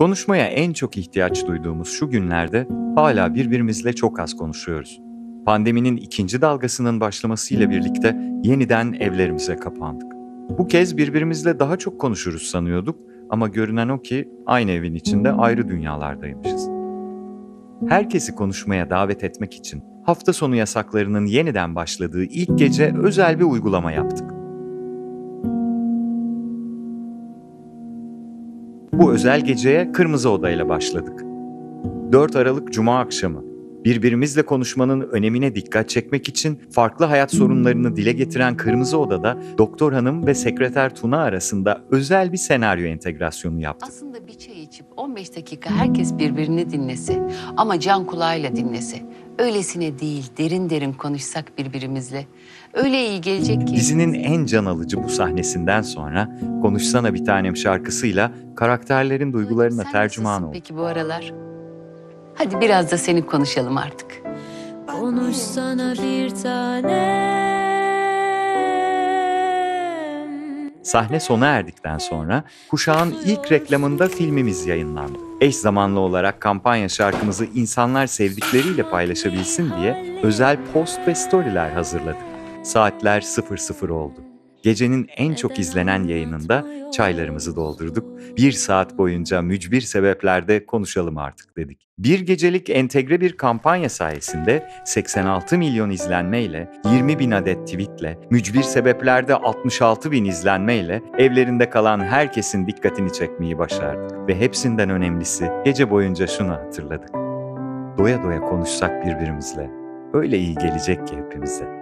Konuşmaya en çok ihtiyaç duyduğumuz şu günlerde hala birbirimizle çok az konuşuyoruz. Pandeminin ikinci dalgasının başlamasıyla birlikte yeniden evlerimize kapandık. Bu kez birbirimizle daha çok konuşuruz sanıyorduk ama görünen o ki aynı evin içinde ayrı dünyalardaymışız. Herkesi konuşmaya davet etmek için hafta sonu yasaklarının yeniden başladığı ilk gece özel bir uygulama yaptık. Bu özel geceye Kırmızı Oda ile başladık. 4 Aralık Cuma akşamı birbirimizle konuşmanın önemine dikkat çekmek için farklı hayat sorunlarını dile getiren Kırmızı Oda'da Doktor Hanım ve Sekreter Tuna arasında özel bir senaryo entegrasyonu yaptık. Aslında bir çay içip 15 dakika herkes birbirini dinlese ama can kulağıyla dinlese. Öylesine değil, derin derin konuşsak birbirimizle. Öyle iyi gelecek ki. Dizinin en can alıcı bu sahnesinden sonra Konuşsana Bir Tanem şarkısıyla karakterlerin duygularına Sen tercüman olduk. Peki bu aralar? Hadi biraz da senin konuşalım artık. Konuşsana bir tanem Sahne sona erdikten sonra Kuşağın ilk reklamında filmimiz yayınlandı. Eş zamanlı olarak kampanya şarkımızı insanlar sevdikleriyle paylaşabilsin diye özel post ve storyler hazırladık. Saatler 00 oldu. Gecenin en çok izlenen yayınında çaylarımızı doldurduk. Bir saat boyunca mücbir sebeplerde konuşalım artık dedik. Bir gecelik entegre bir kampanya sayesinde 86 milyon izlenmeyle, 20 bin adet tweetle, mücbir sebeplerde 66 bin izlenmeyle evlerinde kalan herkesin dikkatini çekmeyi başardık. Ve hepsinden önemlisi gece boyunca şunu hatırladık. Doya doya konuşsak birbirimizle. Öyle iyi gelecek ki hepimize.